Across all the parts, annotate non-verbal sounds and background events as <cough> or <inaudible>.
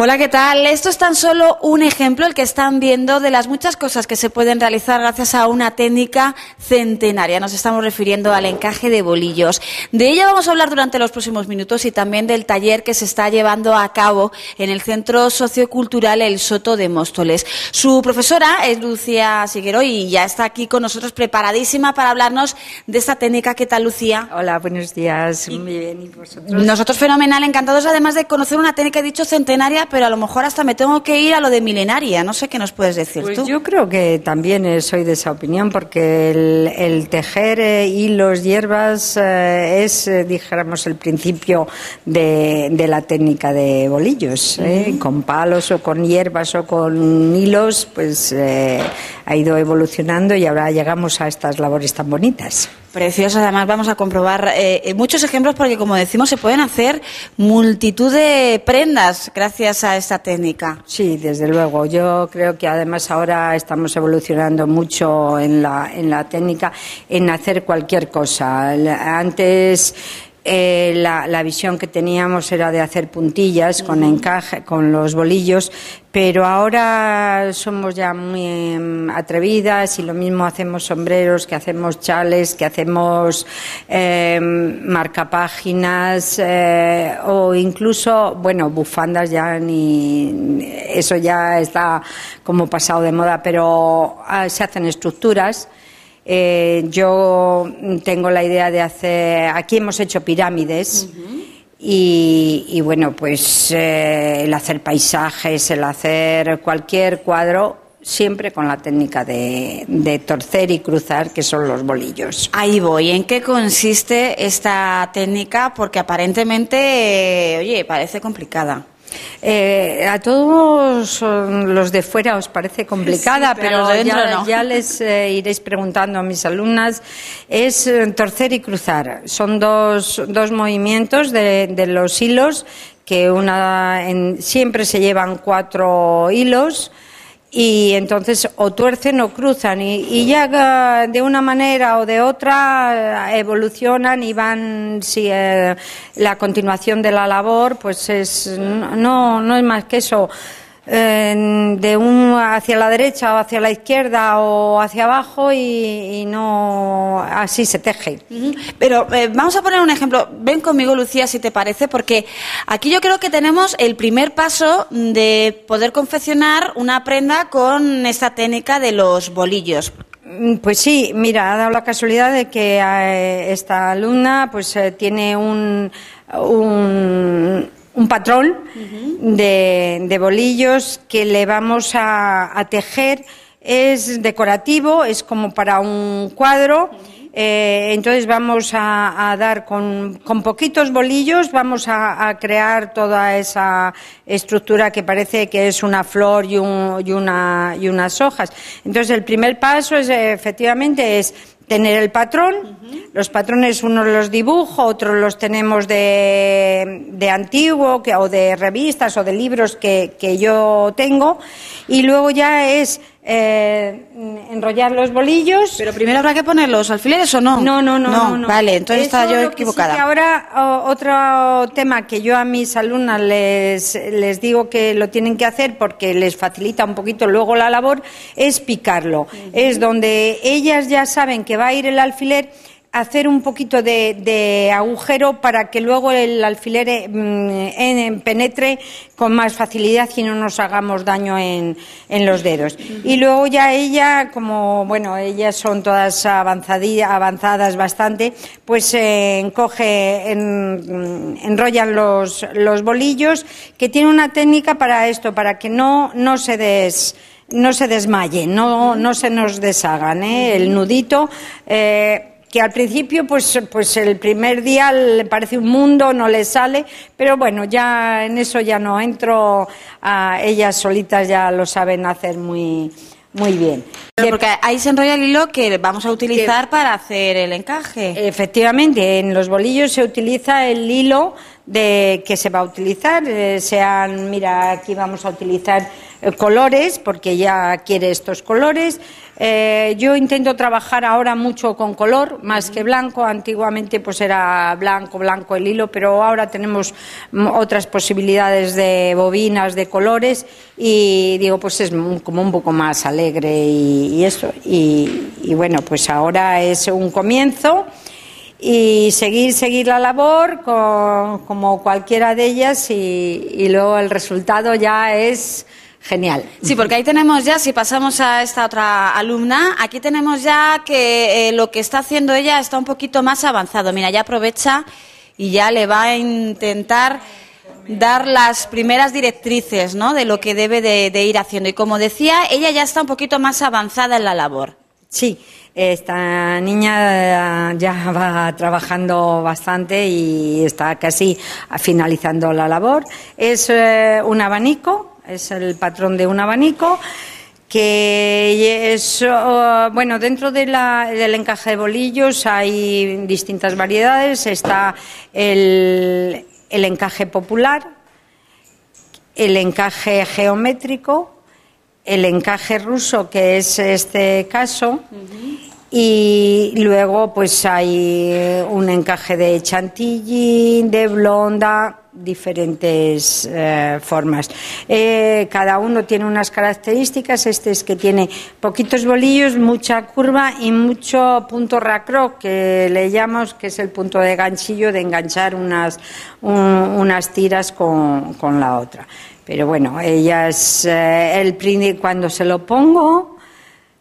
Hola, ¿qué tal? Esto es tan solo un ejemplo, el que están viendo, de las muchas cosas que se pueden realizar gracias a una técnica centenaria. Nos estamos refiriendo al encaje de bolillos. De ella vamos a hablar durante los próximos minutos y también del taller que se está llevando a cabo en el Centro Sociocultural El Soto de Móstoles. Su profesora es Lucía Siguero y ya está aquí con nosotros preparadísima para hablarnos de esta técnica. ¿Qué tal, Lucía? Hola, buenos días. Muy bien, ¿y vosotros? Nosotros fenomenal, encantados además de conocer una técnica, he dicho centenaria, pero a lo mejor hasta me tengo que ir a lo de milenaria. No sé qué nos puedes decir pues tú. Yo creo que también eh, soy de esa opinión, porque el, tejer eh, hilos, hierbas, eh, es, dijéramos, el principio de, la técnica de bolillos. Con palos o con hierbas o con hilos, pues ha ido evolucionando y ahora llegamos a estas labores tan bonitas. Precioso, además vamos a comprobar eh, muchos ejemplos porque, como decimos, se pueden hacer multitud de prendas gracias a esta técnica. Sí, desde luego. Yo creo que además ahora estamos evolucionando mucho en la, en la técnica en hacer cualquier cosa. Antes eh, la, visión que teníamos era de hacer puntillas con encaje, con los bolillos, pero ahora somos ya muy em, atrevidas y lo mismo hacemos sombreros, que hacemos chales, que hacemos eh, marcapáginas eh, o incluso, bueno, bufandas ya ni eso ya está como pasado de moda, pero ah, se hacen estructuras eh, yo tengo la idea de hacer, aquí hemos hecho pirámides. y, bueno, pues eh, el hacer paisajes, el hacer cualquier cuadro, siempre con la técnica de, de, torcer y cruzar, que son los bolillos. Ahí voy. ¿En qué consiste esta técnica? Porque aparentemente, oye, parece complicada. Eh, a todos los de fuera os parece complicada, pero, ya, les eh, iréis preguntando a mis alumnas. Es eh, torcer y cruzar. Son dos, dos movimientos de, de los hilos que una, siempre se llevan cuatro hilos y entonces o tuercen o cruzan y, ya de una manera o de otra evolucionan y van si eh, la continuación de la labor pues es no no es más que eso de un hacia la derecha o hacia la izquierda o hacia abajo y, no así se teje. Pero eh, vamos a poner un ejemplo. Ven conmigo, Lucía, si te parece, porque aquí yo creo que tenemos el primer paso de poder confeccionar una prenda con esta técnica de los bolillos. Mm, pues sí, mira, ha dado la casualidad de que eh, esta alumna pues eh, tiene un, un un patrón de, bolillos que le vamos a, tejer. Es decorativo, es como para un cuadro. Eh, entonces vamos a, dar con, poquitos bolillos, vamos a, crear toda esa estructura que parece que es una flor y, y, una, y unas hojas. Entonces el primer paso es efectivamente es tener el patrón. Los patrones unos los dibujo, otros los tenemos de, de antiguo que, o de revistas o de libros que, que yo tengo. Y luego ya es eh, enrollar los bolillos. Pero primero habrá que poner los alfileres o no? No, no, no. no, Vale, entonces estaba yo equivocada. Que ahora otro tema que yo a mis alumnas les, les digo que lo tienen que hacer porque les facilita un poquito luego la labor es picarlo. Es donde ellas ya saben que va a ir el alfiler hacer un poquito de, agujero para que luego el alfiler eh, mm, penetre con más facilidad y no nos hagamos daño en, los dedos. Y luego ya ella, como bueno, ellas son todas avanzadas bastante, pues eh, encoge, mm, enrollan los, los bolillos, que tiene una técnica para esto, para que no, no se des no se desmayen, no, no se nos deshagan. ¿eh? El nudito eh, que al principio pues, pues el primer día le parece un mundo, no le sale, pero bueno, ya en eso ya no entro, a ellas solitas ya lo saben hacer muy, muy bien. porque ahí se enrolla el hilo que vamos a utilizar para hacer el encaje. Efectivamente, en los bolillos se utiliza el hilo de que se va a utilizar, eh, sean, mira, aquí vamos a utilizar colores, porque ya quiere estos colores. Eh, yo intento trabajar ahora mucho con color, más que blanco. Antiguamente pues era blanco, blanco el hilo, pero ahora tenemos otras posibilidades de bobinas, de colores, y digo, pues es como un poco más alegre y, eso. y bueno, pues ahora es un comienzo y seguir, seguir la labor como cualquiera de ellas y, luego el resultado ya es genial. Sí, porque ahí tenemos ya, si pasamos a esta otra alumna, aquí tenemos ya que eh, lo que está haciendo ella está un poquito más avanzado. Mira, ya aprovecha y ya le va a intentar dar las primeras directrices ¿no? de lo que debe de ir haciendo. Y como decía, ella ya está un poquito más avanzada en la labor. Sí, esta niña ya va trabajando bastante y está casi finalizando la labor. Es eh, un abanico, es el patrón de un abanico que es, bueno, dentro del encaje de bolillos hay distintas variedades. Está el, encaje popular, el encaje geométrico, el encaje ruso, que es este caso, y luego pues hay un encaje de chantilly, de blonda, diferentes eh, formas. Eh, cada uno tiene unas características. Este es que tiene poquitos bolillos, mucha curva y mucho punto racro, que le llamamos, que es el punto de ganchillo de enganchar unas, unas tiras con, con, la otra. Pero bueno, ella es eh, el cuando se lo pongo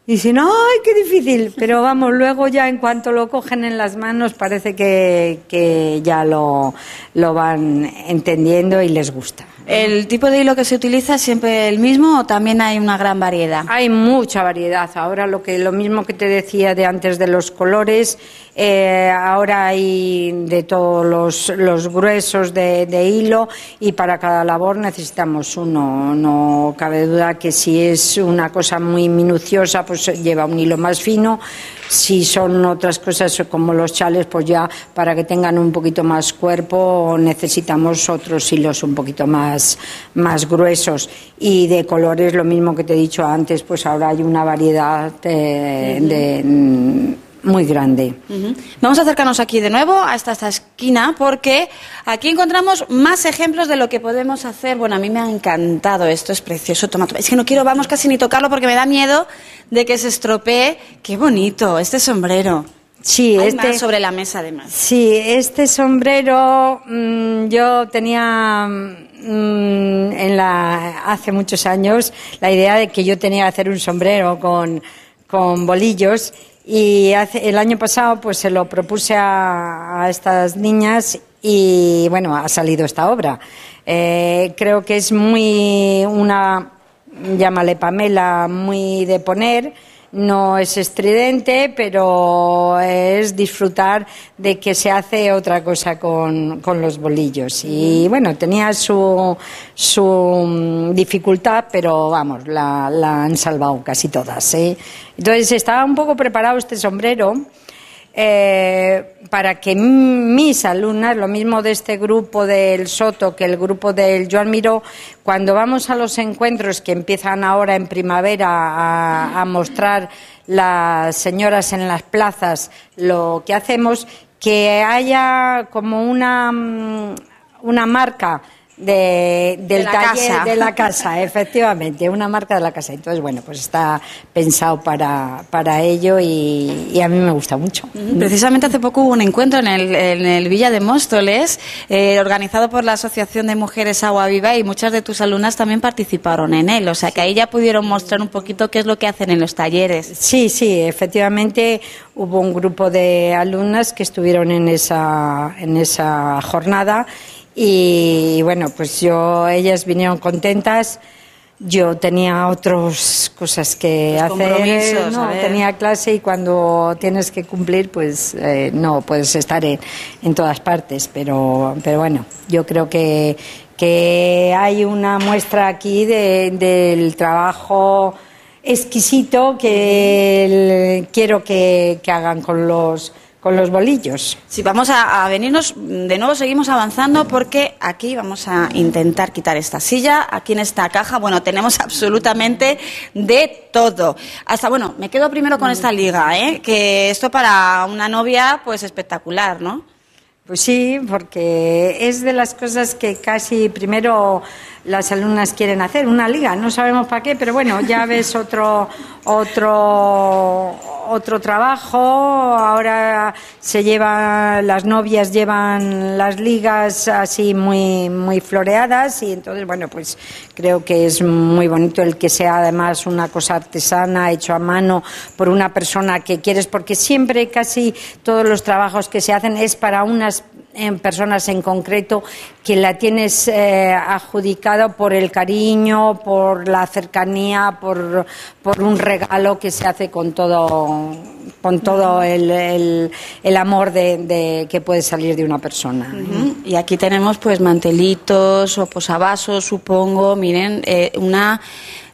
dicen, ¡ay, qué difícil! Pero vamos, luego ya en cuanto lo cogen en las manos parece que, que ya lo, lo van entendiendo y les gusta. ¿El tipo de hilo que se utiliza es siempre el mismo o también hay una gran variedad? Hay mucha variedad. Ahora lo que lo mismo que te decía de antes de los colores, eh, ahora hay de todos los, los gruesos de, de, hilo y para cada labor necesitamos uno. No cabe duda que si es una cosa muy minuciosa, pues lleva un hilo más fino. Si son otras cosas como los chales, pues ya para que tengan un poquito más cuerpo necesitamos otros hilos un poquito más, más gruesos. Y de colores, lo mismo que te he dicho antes, pues ahora hay una variedad de, muy grande. Vamos a acercarnos aquí de nuevo a esta, esquina porque aquí encontramos más ejemplos de lo que podemos hacer. Bueno, a mí me ha encantado esto, es precioso. Toma, Es que no quiero, vamos casi ni tocarlo porque me da miedo de que se estropee. Qué bonito, este sombrero. Sí, Hay este más sobre la mesa además. Sí, este sombrero mm, yo tenía mm, en la hace muchos años la idea de que yo tenía que hacer un sombrero con, con bolillos y hace, el año pasado pues se lo propuse a, estas niñas y bueno ha salido esta obra. Eh, creo que es muy una llámale Pamela, muy de poner. No es estridente, pero es disfrutar de que se hace otra cosa con, los bolillos. Y bueno, tenía su, su dificultad, pero vamos, la, la han salvado casi todas. ¿eh? Entonces estaba un poco preparado este sombrero eh, para que mis alumnas, lo mismo de este grupo del Soto que el grupo del Joan Miró, cuando vamos a los encuentros que empiezan ahora en primavera a, mostrar las señoras en las plazas lo que hacemos, que haya como una, una marca de, del la taller casa. de la casa, efectivamente, una marca de la casa. Entonces, bueno, pues está pensado para, para ello y, a mí me gusta mucho. Precisamente hace poco hubo un encuentro en el, en el Villa de Móstoles, eh, organizado por la Asociación de Mujeres Agua Viva y muchas de tus alumnas también participaron en él. O sea que ahí ya pudieron mostrar un poquito qué es lo que hacen en los talleres. Sí, sí, efectivamente hubo un grupo de alumnas que estuvieron en esa, en esa jornada y bueno, pues yo, ellas vinieron contentas. Yo tenía otras cosas que hacer, no, tenía clase y cuando tienes que cumplir, pues eh, no puedes estar en, en, todas partes. Pero, pero bueno, yo creo que, que hay una muestra aquí de, del trabajo exquisito que quiero que, que hagan con los con los bolillos. Sí, vamos a, a venirnos, de nuevo seguimos avanzando porque aquí vamos a intentar quitar esta silla, aquí en esta caja, bueno, tenemos <laughs> absolutamente de todo. Hasta, bueno, me quedo primero con esta liga, ¿eh? que esto para una novia, pues espectacular, ¿no? Pues sí, porque es de las cosas que casi primero las alumnas quieren hacer, una liga, no sabemos para qué, pero bueno, ya ves otro otro otro trabajo, ahora se lleva las novias llevan las ligas así muy muy floreadas y entonces bueno, pues creo que es muy bonito el que sea además una cosa artesana, hecho a mano por una persona que quieres porque siempre casi todos los trabajos que se hacen es para unas en personas en concreto que la tienes eh, adjudicado por el cariño, por la cercanía, por, por, un regalo que se hace con todo, con todo el, el, amor de, que puede salir de una persona. Y aquí tenemos pues mantelitos o posavasos, supongo, miren, eh, una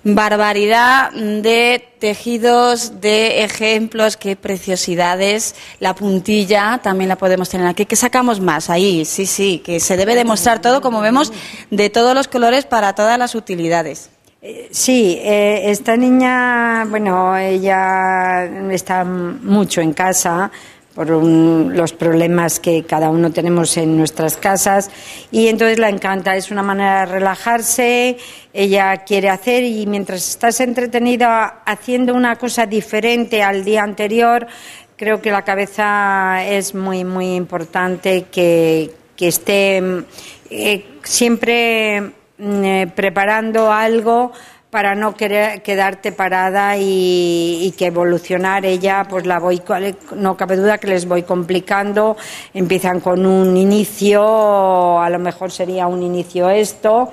barbaridad de tejidos, de ejemplos, qué preciosidades. La puntilla también la podemos tener aquí. ¿Qué sacamos más? Ahí, sí, sí, que se debe demostrar todo, como vemos, de todos los colores para todas las utilidades. Sí, eh, esta niña, bueno, ella está mucho en casa por un, los problemas que cada uno tenemos en nuestras casas. Y entonces la encanta, es una manera de relajarse, ella quiere hacer y mientras estás entretenida haciendo una cosa diferente al día anterior, creo que la cabeza es muy, muy importante que, que esté eh, siempre eh, preparando algo para no querer quedarte parada y, y, que evolucionar ella pues la voy no cabe duda que les voy complicando. Empiezan con un inicio a lo mejor sería un inicio esto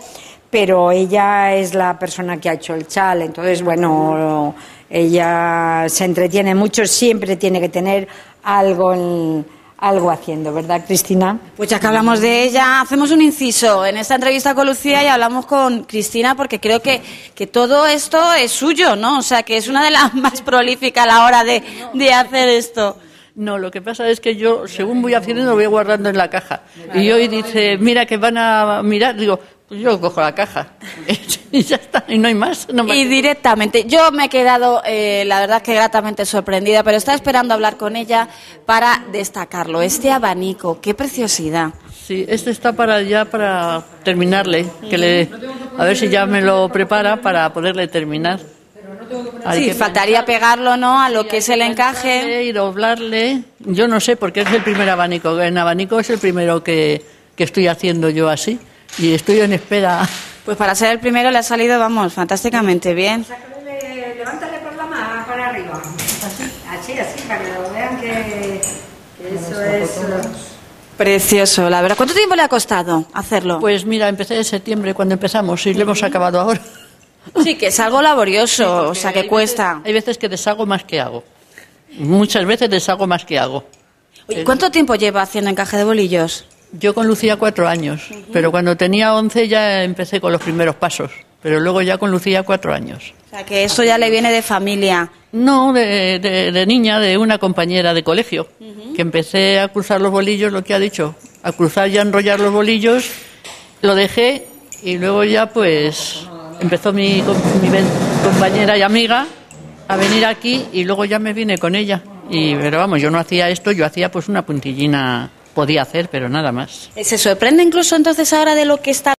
pero ella es la persona que ha hecho el chal. Entonces bueno ella se entretiene mucho siempre tiene que tener algo en algo haciendo, ¿verdad, Cristina? Pues ya que hablamos de ella, hacemos un inciso en esta entrevista con Lucía y hablamos con Cristina porque creo que, que todo esto es suyo, ¿no? O sea, que es una de las <laughs> más prolíficas a la hora de, de hacer esto. No, lo que pasa es que yo, según voy haciendo, lo voy guardando en la caja. Y hoy dice, mira que van a mirar, digo, pues yo cojo la caja <laughs> y ya está, y no hay más. No y directamente, yo me he quedado, eh, la verdad que gratamente sorprendida, pero estaba esperando hablar con ella para destacarlo. Este abanico, qué preciosidad. Sí, este está para ya para terminarle, que le, a ver si ya me lo prepara para poderle terminar. Hay sí, faltaría pegarlo, ¿no? A lo que es el encaje. Y doblarle. Yo no sé, porque es el primer abanico. En abanico es el primero que, que estoy haciendo yo así y estoy en espera. Pues para ser el primero le ha salido, vamos, fantásticamente bien. Sácale, levántale por la mano para arriba. Así, así, así, para que lo vean que, que eso es. Precioso, la verdad. ¿Cuánto tiempo le ha costado hacerlo? Pues mira, empecé en septiembre cuando empezamos y lo hemos acabado ahora. <laughs> Sí, que es algo laborioso, sí, o sea, que hay cuesta. Veces, hay veces que deshago más que hago. Muchas veces deshago más que hago. Oye, ¿Cuánto tiempo lleva haciendo encaje de bolillos? Yo con Lucía cuatro años, uh -huh. pero cuando tenía once ya empecé con los primeros pasos, pero luego ya con Lucía cuatro años. O sea, que eso ya le viene de familia. No, de, de, de niña, de una compañera de colegio, uh -huh. que empecé a cruzar los bolillos, lo que ha dicho, a cruzar y a enrollar los bolillos, lo dejé y luego ya pues empezó mi, mi compañera y amiga a venir aquí y luego ya me vine con ella. Y, pero vamos, yo no hacía esto, yo hacía pues una puntillina podía hacer, pero nada más. ¿Se sorprende incluso entonces ahora de lo que está